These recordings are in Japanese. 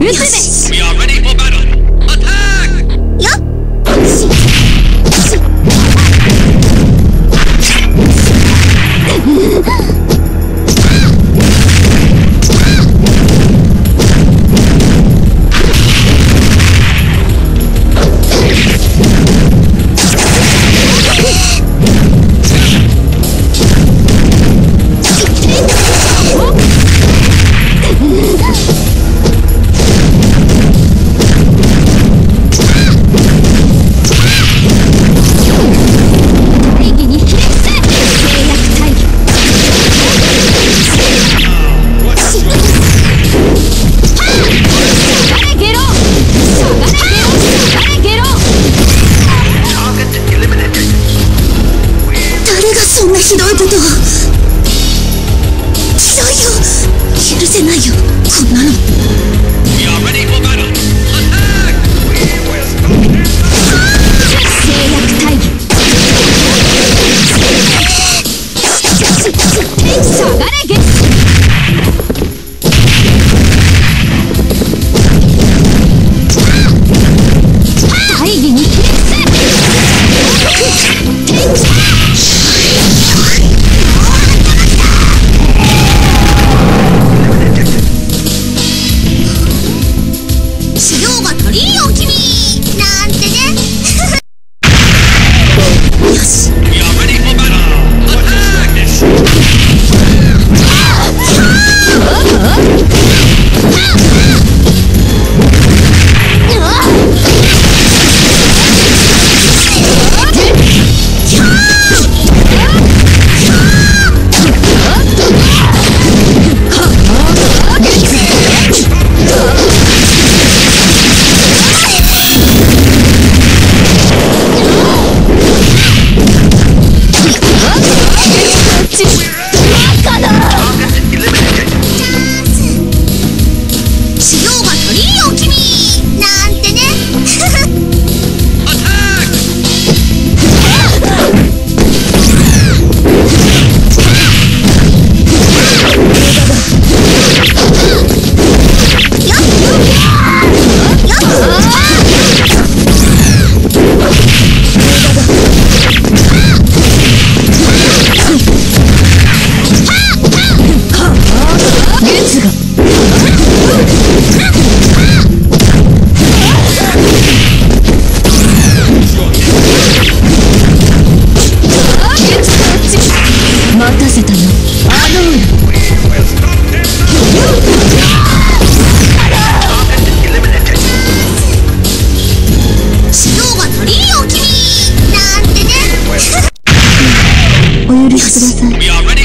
撃つ We Yeah. Hazreti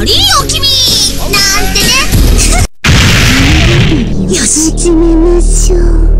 悪いよ君。なんてね。よし。始めましょう。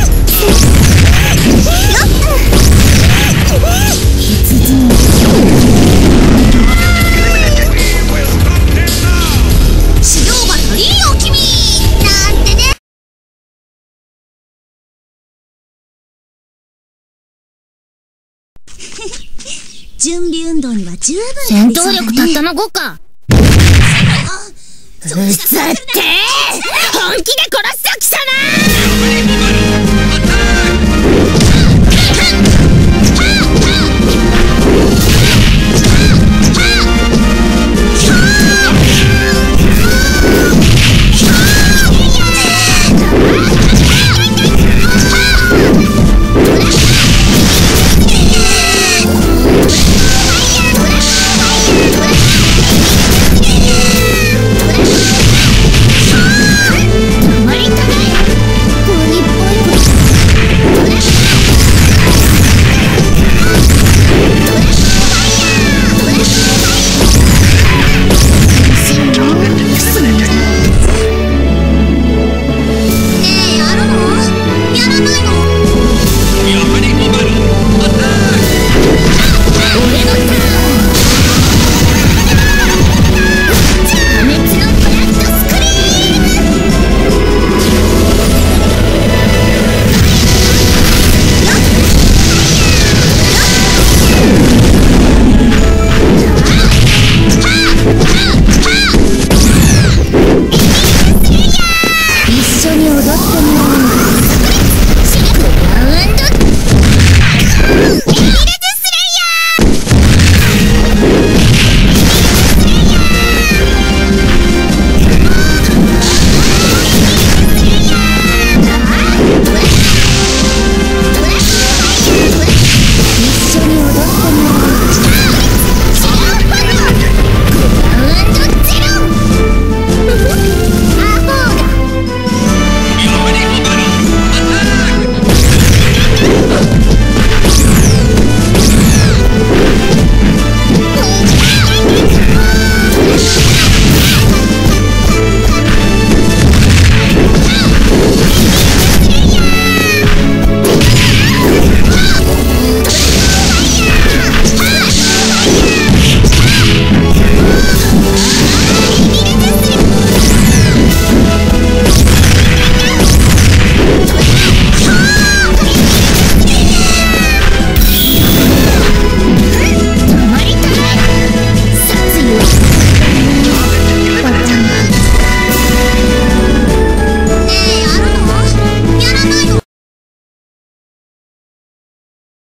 準備運動には十分戦闘力たったの5か。うざって本気で殺すぞ貴様!